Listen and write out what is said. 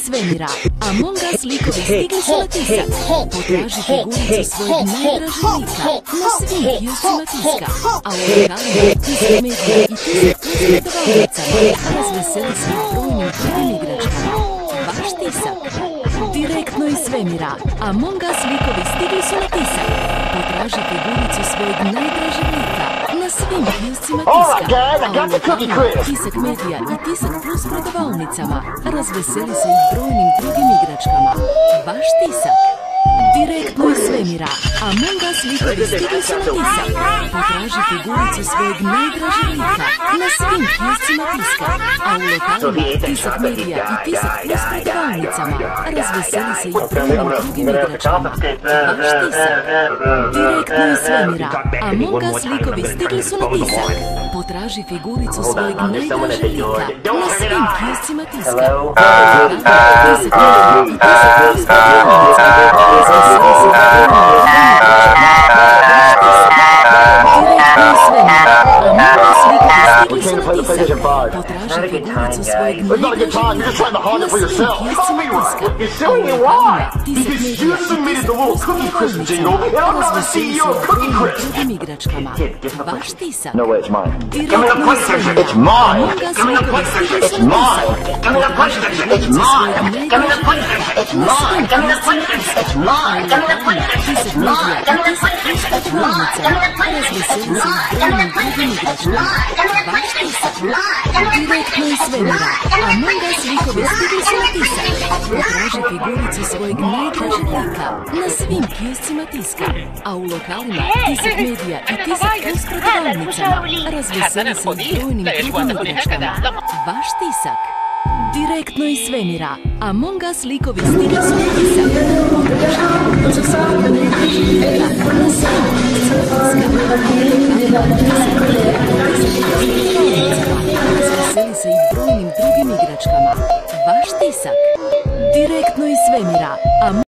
svemira. Among Us likovi stigli su na tisak. Potraži figuricu svojeg najdražeg lika na kioscima tiska. A u lokalima tisak medija i tisak plus prodavnicama razveseli se brojnim prvim igračkama. Vaš tisak. Direktno iz svemira. Among Us likovi stigli su na tisak. Potraži figuricu svojeg najdražeg lika na kupcima tiska, a Tisak Medija i Tisak Plus prodavalnicama razveseli se i brojnim drugim igračkama. Vaš Tisak! Direktno iz svemira. Among Us likovi stigli su na Tisak. Potraži figuricu svojeg najdražeg lika na svim kioscima Tiska. A u lokalima Tisak medija i Tisak plus prodavnicama razveseli se i brojnim drugim igračkama. Vaš Tisak. Direktno iz svemira. Among Us likovi stigli su na Tisak. Potraži figuricu svojeg najdražeg lika na svim Tiska. Tisak medija i Tisak plus prodavnicama likovi stigli su na Tisak. Potraži figuricu svojeg It's not a good time. You're just trying to hide it for yourself. You're silly you why? Because you submitted the little cookie crisp jingle, and I'm not the CEO of Cookie Crisp. drugim igračkama. Vaš tisak. No way, it's mine. Direktno iz svemira. It's mine. Among Us likovi stigli It's su na mine. tisak. Give me the PlayStation. It's mine. Give me the PlayStation. It's mine. Give me the PlayStation. It's mine. Give me the PlayStation. It's mine. Give me the PlayStation. It's mine. Give me the PlayStation. It's mine. Give me the PlayStation. It's mine. Give me the PlayStation. It's mine. Direktno iz svemira. Among Us likovi stigli su svojeg najdražeg lika na svim. A u lokalima Tisak Medija i Tisak Plus prodavnicama razveseli se brojnim drugim. Direktno iz svemira. Among Us likovi stigli su tisak. Razveseli se i brojnim drugim igračkama. Vaš tisak. Direktno iz svemira.